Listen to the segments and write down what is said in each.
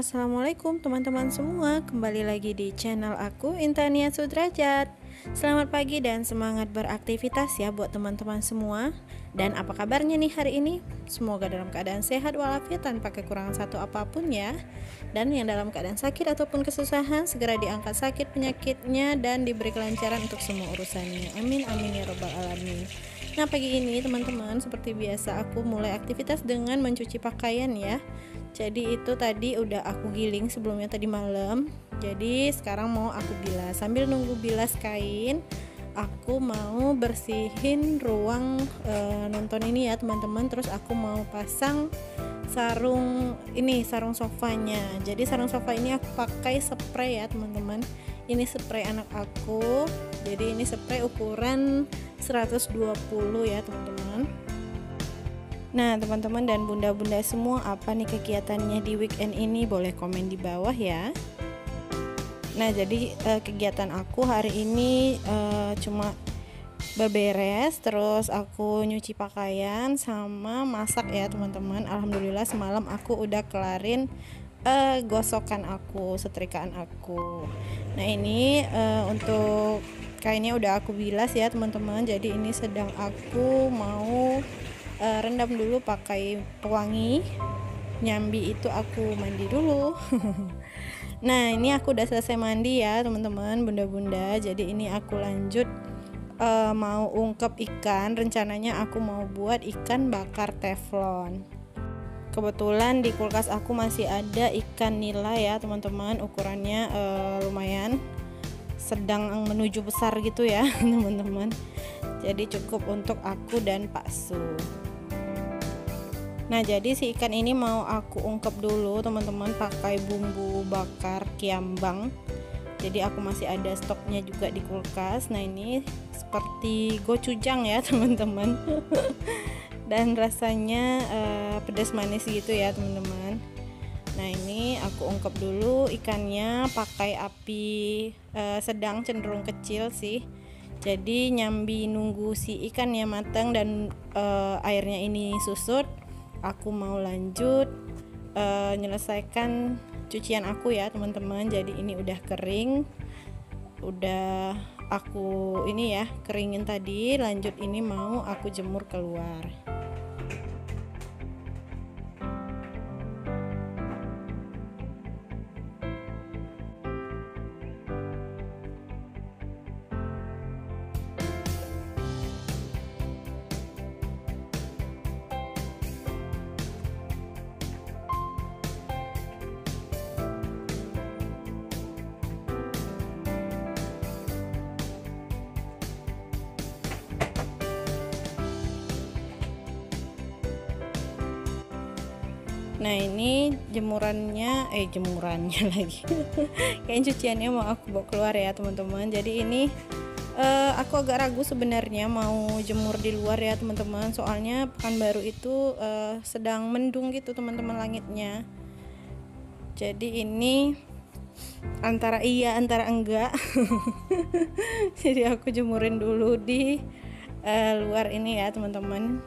assalamualaikum teman-teman semua. Kembali lagi di channel aku Intania Sudrajat. Selamat pagi dan semangat beraktivitas ya buat teman-teman semua. Dan apa kabarnya nih hari ini? Semoga dalam keadaan sehat walafiat tanpa kekurangan satu apa pun ya. Dan yang dalam keadaan sakit ataupun kesusahan segera diangkat sakit penyakitnya dan diberi kelancaran untuk semua urusannya. Amin amin ya robbal alamin. Nah pagi ini teman-teman seperti biasa aku mulai aktivitas dengan mencuci pakaian ya Jadi itu tadi udah aku giling sebelumnya tadi malam. Jadi sekarang mau aku bilas. Sambil nunggu bilas kain Aku mau bersihin ruang e, nonton ini ya teman-teman. Terus aku mau pasang sarung ini sarung sofanya. Jadi sarung sofa ini aku pakai spray ya teman-teman. Ini spray anak aku. Jadi ini spray ukuran 120 ya teman-teman Nah teman-teman dan bunda-bunda semua apa nih kegiatannya di weekend ini? Boleh komen di bawah ya. Nah jadi eh, kegiatan aku hari ini eh, cuma beberes terus aku nyuci pakaian sama masak ya teman-teman. Alhamdulillah semalam aku udah kelarin uh, gosokan aku setrikaan aku. Nah ini untuk kainnya udah aku bilas ya teman-teman. Jadi ini sedang aku mau uh, rendam dulu pakai pewangi. Nyambi itu aku mandi dulu. Nah ini aku udah selesai mandi ya teman-teman bunda-bunda. Jadi ini aku lanjut uh, mau ungkep ikan. Rencananya aku mau buat ikan bakar teflon. Kebetulan di kulkas aku masih ada ikan nila ya teman-teman. Ukurannya uh, lumayan sedang menuju besar gitu ya teman-teman. Jadi cukup untuk aku dan Pak Su nah jadi si ikan ini mau aku ungkep dulu teman-teman pakai bumbu bakar kiambang. Jadi aku masih ada stoknya juga di kulkas. Nah ini seperti gochujang ya teman-teman. Dan rasanya uh, pedas manis gitu ya teman-teman. Nah ini aku ungkep dulu ikannya pakai api uh, sedang cenderung kecil sih. Jadi nyambi nunggu si ikannya matang dan uh, airnya ini susut, aku mau lanjut uh, menyelesaikan cucian aku ya teman-teman. Jadi ini udah kering, udah aku ini ya keringin tadi. Lanjut ini mau aku jemur keluar. Nah ini jemurannya, eh jemurannya lagi, kayak cuciannya mau aku bawa keluar ya teman-teman. Jadi ini uh, aku agak ragu sebenarnya mau jemur di luar ya teman-teman. Soalnya baru itu uh, sedang mendung gitu teman-teman langitnya. Jadi ini antara iya antara enggak. Jadi aku jemurin dulu di uh, luar ini ya teman-teman.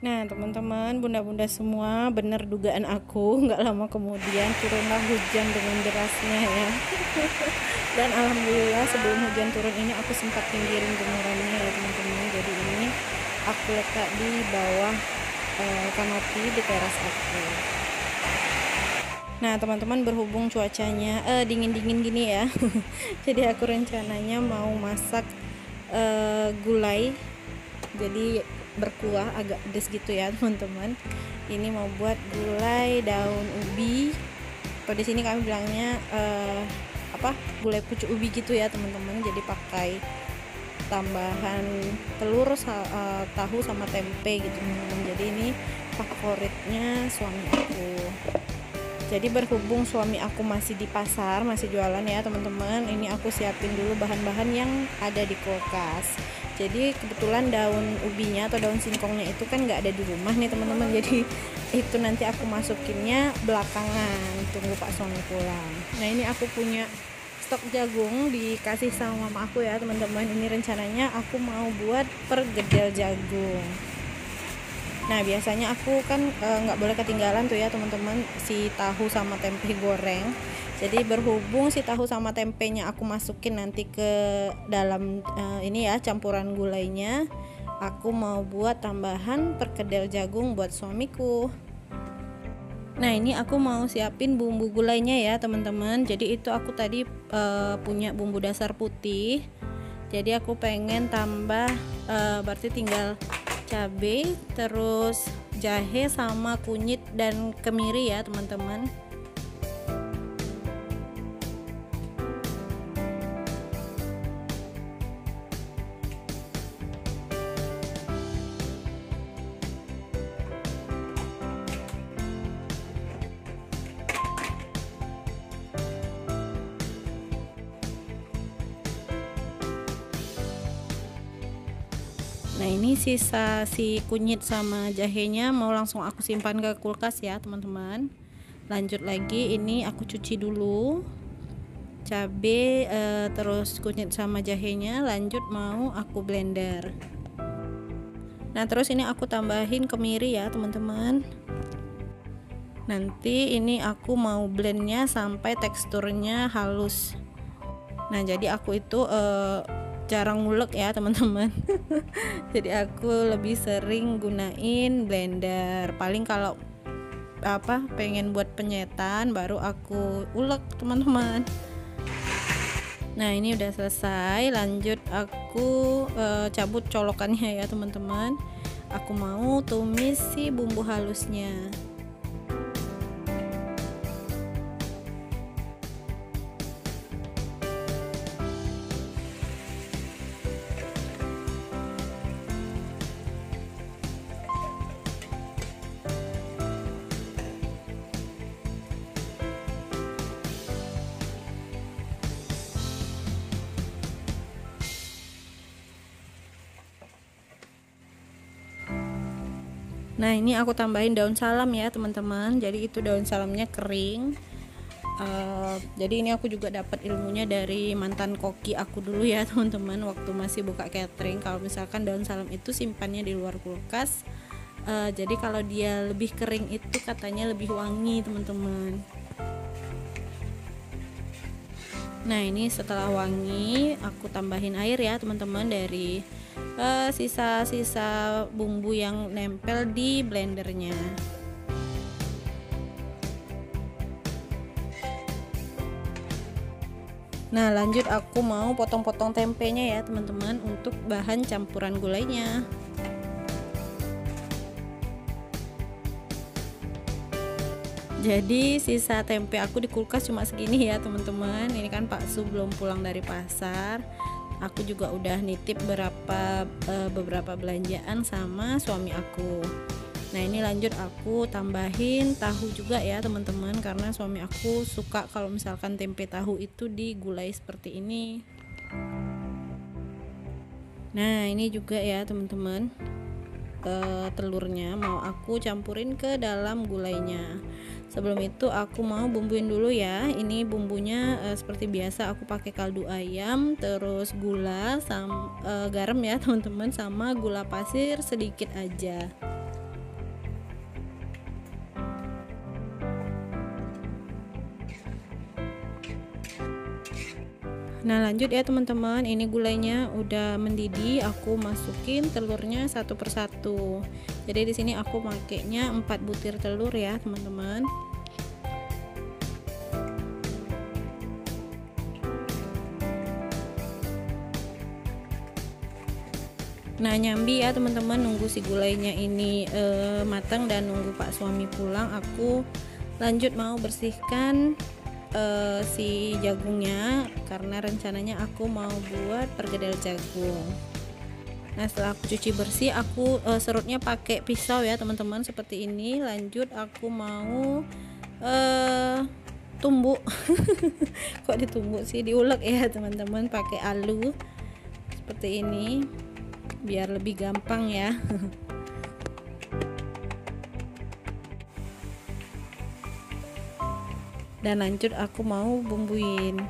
Nah teman-teman bunda-bunda semua benar dugaan aku nggak lama kemudian turunlah hujan dengan derasnya ya. Dan alhamdulillah sebelum hujan turun ini aku sempat pinggirin jemurannya ya teman-teman. Jadi ini aku letak di bawah uh, kanopi di teras aku. Nah teman-teman berhubung cuacanya uh, dingin-dingin gini ya. Jadi aku rencananya mau masak uh, gulai. Jadi berkuah agak pedes gitu ya teman-teman. Ini mau buat gulai daun ubi. Atau di sini kami bilangnya uh, apa gulai pucuk ubi gitu ya teman-teman. Jadi pakai tambahan telur uh, tahu sama tempe gitu teman-teman. Jadi ini favoritnya suami aku jadi berhubung suami aku masih di pasar masih jualan ya teman-teman ini aku siapin dulu bahan-bahan yang ada di kulkas. Jadi kebetulan daun ubinya atau daun singkongnya itu kan nggak ada di rumah nih teman-teman. Jadi itu nanti aku masukinnya belakangan. Tunggu pak suami pulang. Nah ini aku punya stok jagung dikasih sama mama aku ya teman-teman. Ini rencananya aku mau buat pergedel jagung Nah biasanya aku kan eh, nggak e, boleh ketinggalan tuh ya teman-teman si tahu sama tempe goreng. Jadi berhubung si tahu sama tempenya aku masukin nanti ke dalam e, ini ya campuran gulainya, aku mau buat tambahan perkedel jagung buat suamiku. Nah ini aku mau siapin bumbu gulainya ya teman-teman. Jadi itu aku tadi e, punya bumbu dasar putih. Jadi aku pengen tambah e, berarti tinggal cabai terus jahe sama kunyit dan kemiri ya teman-teman ini sisa si kunyit sama jahenya mau langsung aku simpan ke kulkas ya teman-teman. Lanjut lagi ini aku cuci dulu Cabe e, terus kunyit sama jahenya. Lanjut mau aku blender. Nah terus ini aku tambahin kemiri ya teman-teman. Nanti ini aku mau blendnya sampai teksturnya halus. Nah jadi aku itu e, jarang ngulek ya teman-teman. Jadi aku lebih sering gunain blender. Paling kalau apa pengen buat penyetan baru aku ulek teman-teman. Nah ini udah selesai. Lanjut aku e, cabut colokannya ya teman-teman. Aku mau tumis si bumbu halusnya Nah ini aku tambahin daun salam ya teman-teman. Jadi itu daun salamnya kering. Uh, jadi ini aku juga dapat ilmunya dari mantan koki aku dulu ya teman-teman waktu masih buka catering. Kalau misalkan daun salam itu simpannya di luar kulkas. Uh, jadi kalau dia lebih kering itu katanya lebih wangi teman-teman. Nah ini setelah wangi aku tambahin air ya teman-teman dari sisa-sisa bumbu yang nempel di blendernya. Nah lanjut aku mau potong-potong tempenya ya teman-teman untuk bahan campuran gulainya. Jadi sisa tempe aku di kulkas cuma segini ya teman-teman. Ini kan Pak Su belum pulang dari pasar aku juga udah nitip beberapa uh, beberapa belanjaan sama suami aku. Nah ini lanjut aku tambahin tahu juga ya teman-teman karena suami aku suka kalau misalkan tempe tahu itu digulai seperti ini. Nah ini juga ya teman-teman. Uh, telurnya mau aku campurin ke dalam gulainya sebelum itu aku mau bumbuin dulu ya. Ini bumbunya e, seperti biasa aku pakai kaldu ayam terus gula sam, e, garam ya teman-teman sama gula pasir sedikit aja. Nah lanjut ya teman-teman. Ini gulanya udah mendidih Aku masukin telurnya satu persatu. Jadi di sini aku pakainya 4 butir telur ya teman-teman. Nah nyambi ya teman-teman. Nunggu si gulainya ini e, matang dan nunggu pak suami pulang aku lanjut mau bersihkan uh, si jagungnya. Karena rencananya aku mau buat perkedel jagung nah setelah aku cuci bersih aku uh, serutnya pakai pisau ya teman-teman. Seperti ini. Lanjut aku mau uh, tumbuk. Kok ditumbuk sih? Diulek ya teman-teman. Pakai alu. Seperti ini. Biar lebih gampang ya. Dan lanjut aku mau bumbuin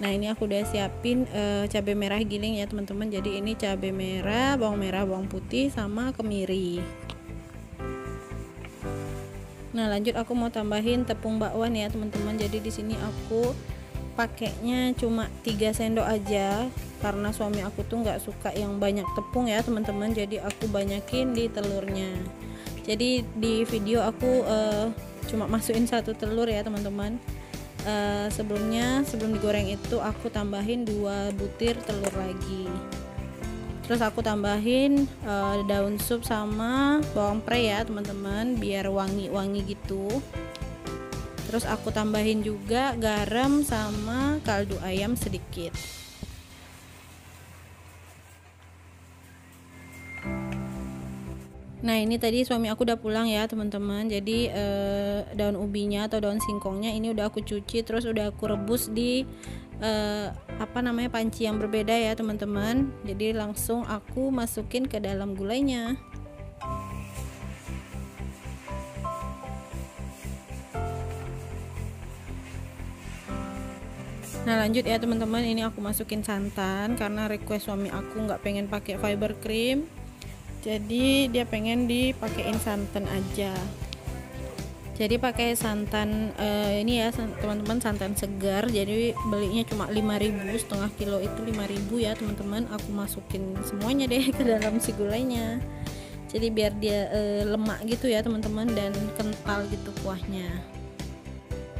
nah ini aku udah siapin uh, cabai merah giling ya teman-teman. Jadi ini cabai merah bawang merah bawang putih sama kemiri. Nah lanjut aku mau tambahin tepung bakwan ya teman-teman. Jadi di sini aku pakainya cuma 3 sendok aja karena suami aku tuh nggak suka yang banyak tepung ya teman-teman. Jadi aku banyakin di telurnya. Jadi di video aku uh, cuma masukin satu telur ya teman-teman uh, sebelumnya sebelum digoreng itu aku tambahin dua butir telur lagi. Terus aku tambahin uh, daun sup sama bawang pre ya teman-teman biar wangi-wangi gitu. Terus aku tambahin juga garam sama kaldu ayam sedikit Nah ini tadi suami aku udah pulang ya teman-teman. Jadi eh, daun ubinya atau daun singkongnya ini udah aku cuci Terus udah aku rebus di eh, apa namanya panci yang berbeda ya teman-teman. Jadi langsung aku masukin ke dalam gulainya. Nah lanjut ya teman-teman. Ini aku masukin santan karena request suami aku nggak pengen pakai fiber cream jadi dia pengen dipakein santan aja. Jadi pakai santan uh, ini ya teman-teman santan segar. Jadi belinya cuma 5000 setengah kilo itu 5000 ya teman-teman. Aku masukin semuanya deh ke dalam si gulainya. Jadi biar dia uh, lemak gitu ya teman-teman dan kental gitu kuahnya.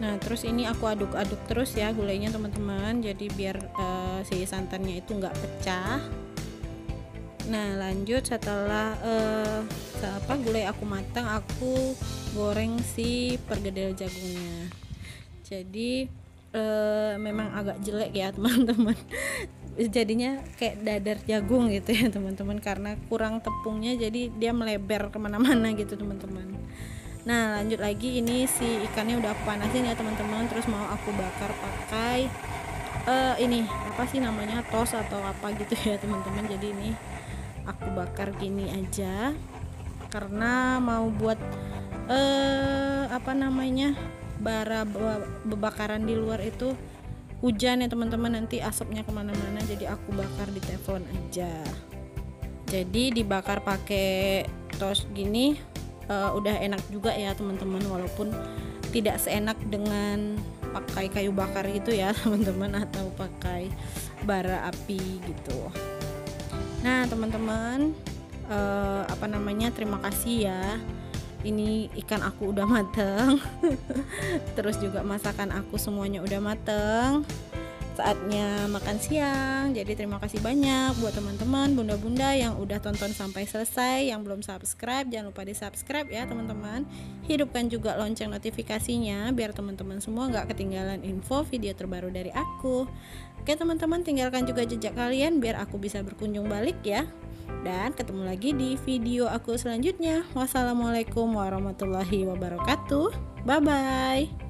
Nah terus ini aku aduk-aduk terus ya gulainya teman-teman. Jadi biar uh, si santannya itu nggak pecah nah lanjut setelah uh, apa gulai aku matang aku goreng si pergedel jagungnya. Jadi uh, memang agak jelek ya teman-teman. Jadinya kayak dadar jagung gitu ya teman-teman karena kurang tepungnya jadi dia melebar ke mana-mana gitu teman-teman. Nah lanjut lagi ini si ikannya udah aku panasin ya teman-teman. Terus mau aku bakar pakai uh, ini apa sih namanya tos atau apa gitu ya teman-teman. Jadi ini aku bakar gini aja. Karena mau buat eh apa namanya bara bebakaran di luar itu hujan ya teman-teman. Nanti asapnya ke mana-mana jadi aku bakar di teflon aja. Jadi dibakar pakai tos gini uh, udah enak juga ya teman-teman. Walaupun tidak seenak dengan pakai kayu bakar gitu ya teman-teman atau pakai bara api gitu Nah, teman-teman, uh, apa namanya? Terima kasih ya. Ini ikan aku udah mateng. Terus juga masakan aku semuanya udah mateng. Saatnya makan siang. Jadi terima kasih banyak buat teman-teman, bunda-bunda yang udah tonton sampai selesai, yang belum subscribe jangan lupa di-subscribe ya, teman-teman. Hidupkan juga lonceng notifikasinya biar teman-teman semua nggak ketinggalan info video terbaru dari aku. Oke teman-teman tinggalkan juga jejak kalian biar aku bisa berkunjung balik ya Dan ketemu lagi di video aku selanjutnya Wassalamualaikum warahmatullahi wabarakatuh Bye bye